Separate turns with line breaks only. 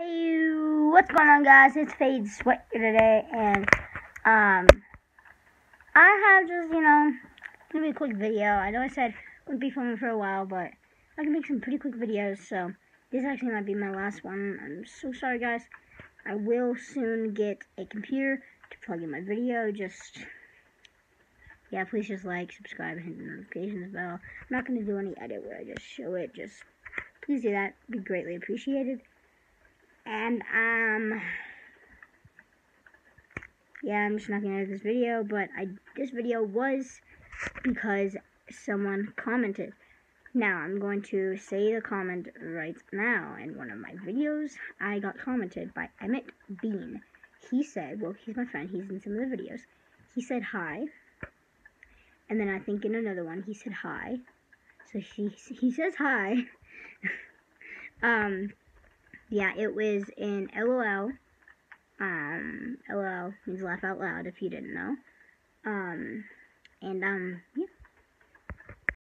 Hey, what's going on, guys? It's Fade Sweat here today, and um, I have just you know gonna be a quick video. I know I said wouldn't be filming for a while, but I can make some pretty quick videos. So this actually might be my last one. I'm so sorry, guys. I will soon get a computer to plug in my video. Just yeah, please just like, subscribe, and hit the notifications bell. I'm not gonna do any edit where I just show it. Just please do that. Be greatly appreciated. And, um, yeah, I'm just not to edit this video, but I this video was because someone commented. Now, I'm going to say the comment right now. In one of my videos, I got commented by Emmett Bean. He said, well, he's my friend. He's in some of the videos. He said hi. And then I think in another one, he said hi. So he, he says hi. um, yeah, it was in LOL. Um, LOL means laugh out loud if you didn't know. Um, and, um, yeah.